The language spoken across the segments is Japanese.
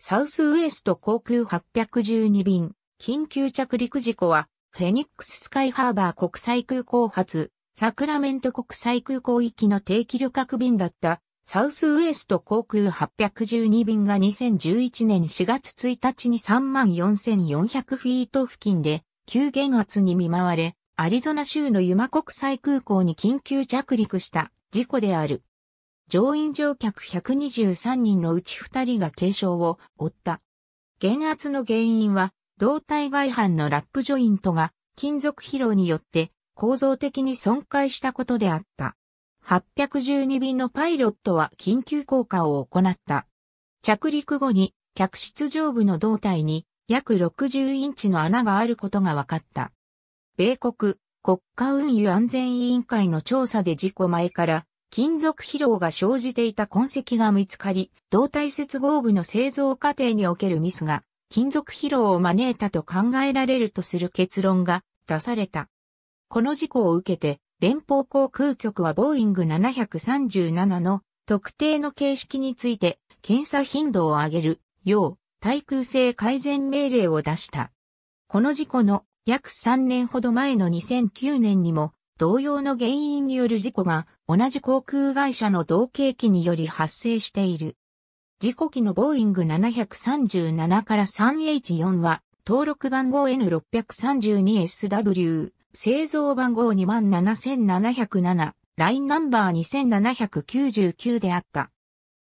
サウスウエスト航空812便、緊急着陸事故は、フェニックススカイハーバー国際空港発、サクラメント国際空港行きの定期旅客便だったサウスウエスト航空812便が2011年4月1日に34,400フィート付近で急減圧に見舞われ、アリゾナ州のユマ国際空港に緊急着陸した事故である。乗員乗客123人のうち2人が軽傷を負った。減圧の原因は、胴体外反のラップジョイントが金属疲労によって構造的に損壊したことであった。812便のパイロットは緊急降下を行った。着陸後に客室上部の胴体に約60インチの穴があることが分かった。米国国家運輸安全委員会の調査で事故前から金属疲労が生じていた痕跡が見つかり、胴体接合部の製造過程におけるミスが金属疲労を招いたと考えられるとする結論が出された。この事故を受けて連邦航空局はボーイング737の特定の形式について検査頻度を上げるよう対空性改善命令を出した。この事故の約3年ほど前の2009年にも同様の原因による事故が同じ航空会社の同型機により発生している。事故機のボーイング737から 3H4 は登録番号 N632SW 製造番号27707、ラインナンバー2799であった。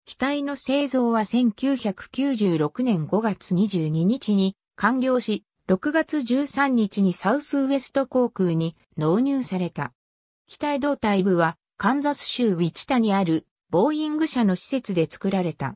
機体の製造は1996年5月22日に完了し、6月13日にサウスウエスト航空に納入された。機体胴体部はカンザス州ウィチタにあるボーイング社の施設で作られた。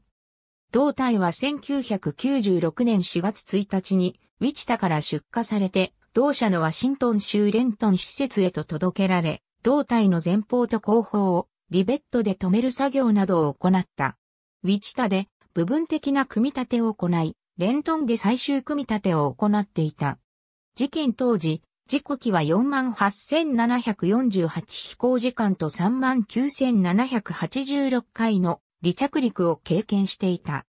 胴体は1996年4月1日にウィチタから出荷されて同社のワシントン州レントン施設へと届けられ、胴体の前方と後方をリベットで止める作業などを行った。ウィチタで部分的な組み立てを行い、レントンで最終組み立てを行っていた。事件当時、事故機は48,748飛行時間と39,786回の離着陸を経験していた。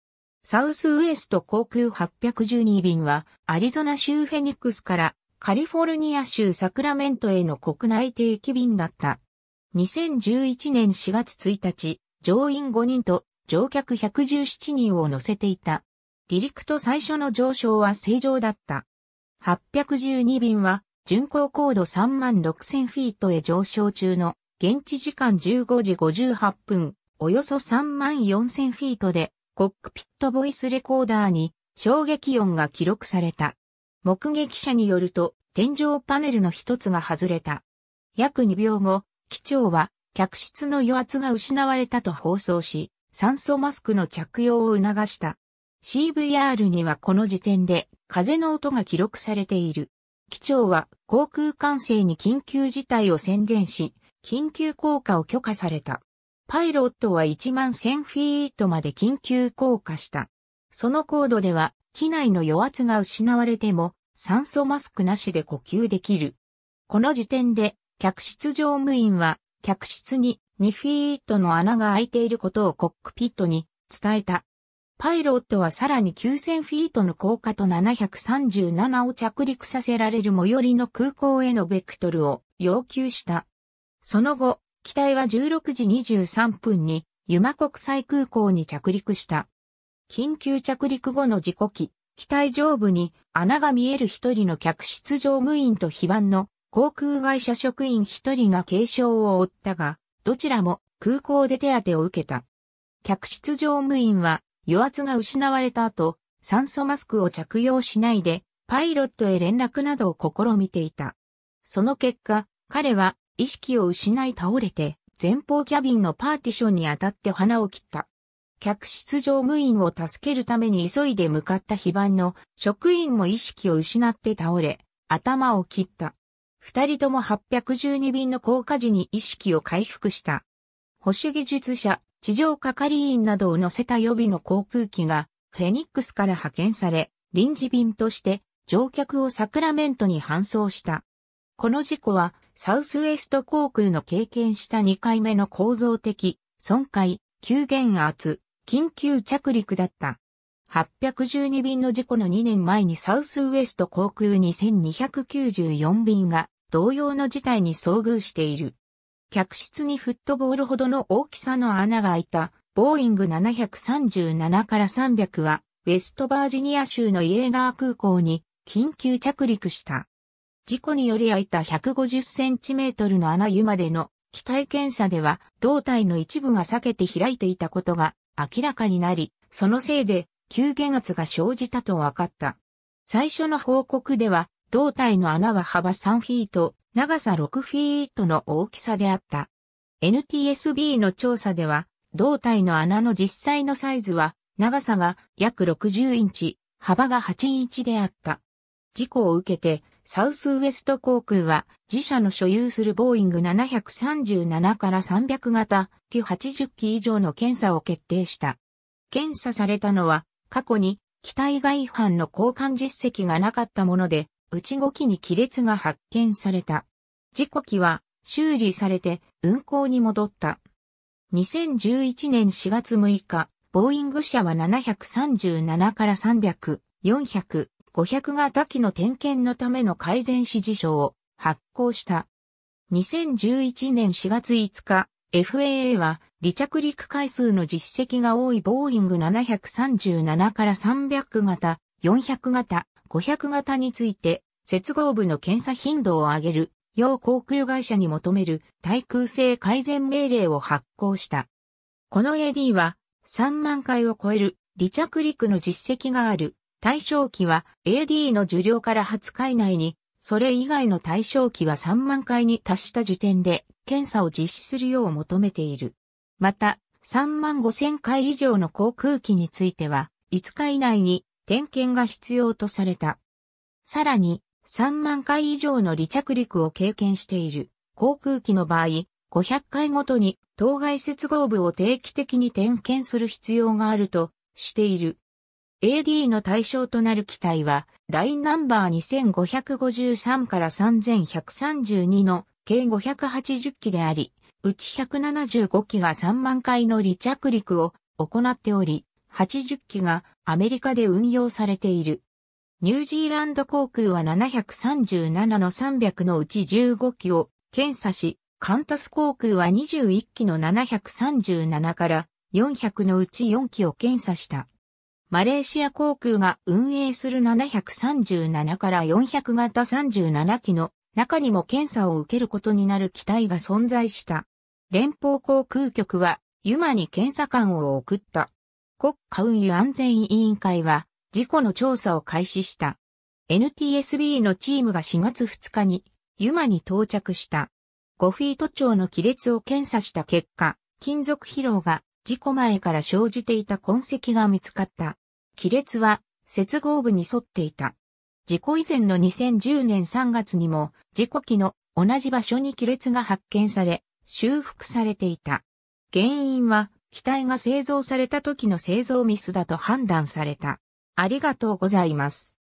サウスウエスト航空812便はアリゾナ州フェニックスからカリフォルニア州サクラメントへの国内定期便だった。2011年4月1日、乗員5人と乗客117人を乗せていた。離陸と最初の上昇は正常だった。812便は巡航高度3万6000フィートへ上昇中の現地時間15時58分、およそ3万4000フィートでコックピットボイスレコーダーに衝撃音が記録された。目撃者によると、天井パネルの一つが外れた。約2秒後、機長は、客室の余圧が失われたと放送し、酸素マスクの着用を促した。CVR にはこの時点で風の音が記録されている。機長は航空管制に緊急事態を宣言し、緊急降下を許可された。パイロットは1万1000フィートまで緊急降下した。その高度では機内の余圧が失われても酸素マスクなしで呼吸できる。この時点で客室乗務員は客室に2フィートの穴が開いていることをコックピットに伝えた。パイロットはさらに9000フィートの降下と737を着陸させられる最寄りの空港へのベクトルを要求した。その後、機体は16時23分にユマ国際空港に着陸した。緊急着陸後の事故機、機体上部に穴が見える一人の客室乗務員と非番の航空会社職員一人が軽傷を負ったが、どちらも空港で手当てを受けた。客室乗務員は余圧が失われた後、酸素マスクを着用しないで、パイロットへ連絡などを試みていた。その結果、彼は意識を失い倒れて、前方キャビンのパーティションに当たって鼻を切った。客室乗務員を助けるために急いで向かった非番の職員も意識を失って倒れ、頭を切った。二人とも812便の降下時に意識を回復した。保守技術者、地上係員などを乗せた予備の航空機がフェニックスから派遣され、臨時便として乗客をサクラメントに搬送した。この事故はサウスウエスト航空の経験した2回目の構造的損壊、急減圧、緊急着陸だった。812便の事故の2年前にサウスウエスト航空2294便が同様の事態に遭遇している。客室にフットボールほどの大きさの穴が開いた、ボーイング737から300は、ウェストバージニア州のイエーガー空港に緊急着陸した。事故により開いた150センチメートルの穴湯までの機体検査では胴体の一部が裂けて開いていたことが明らかになり、そのせいで急減圧が生じたと分かった。最初の報告では胴体の穴は幅3フィート、長さ6フィートの大きさであった。NTSB の調査では胴体の穴の実際のサイズは長さが約60インチ、幅が8インチであった。事故を受けてサウスウエスト航空は自社の所有するボーイング737から300型機80機以上の検査を決定した。検査されたのは過去に機体外違反の交換実績がなかったもので、内動きに亀裂が発見された。事故機は修理されて運行に戻った。2011年4月6日、ボーイング社は737から300、400、500型機の点検のための改善指示書を発行した。2011年4月5日、FAA は離着陸回数の実績が多いボーイング737から300型、400型、500型について、接合部の検査頻度を上げる、よう航空会社に求める対空性改善命令を発行した。この AD は3万回を超える離着陸の実績がある対象機は AD の受領から20日以内に、それ以外の対象機は3万回に達した時点で検査を実施するよう求めている。また、3万5千回以上の航空機については、5日以内に点検が必要とされた。さらに、3万回以上の離着陸を経験している航空機の場合、500回ごとに当該接合部を定期的に点検する必要があるとしている。AD の対象となる機体は、ラインナンバー2553から3132の計580機であり、うち175機が3万回の離着陸を行っており、80機がアメリカで運用されている。ニュージーランド航空は737の300のうち15機を検査し、カンタス航空は21機の737から400のうち4機を検査した。マレーシア航空が運営する737から400型37機の中にも検査を受けることになる機体が存在した。連邦航空局はユマに検査官を送った。国家運輸安全委員会は事故の調査を開始した。NTSB のチームが4月2日にユマに到着した。5フィート超の亀裂を検査した結果、金属疲労が事故前から生じていた痕跡が見つかった。亀裂は接合部に沿っていた。事故以前の2010年3月にも事故機の同じ場所に亀裂が発見され、修復されていた。原因は機体が製造された時の製造ミスだと判断された。ありがとうございます。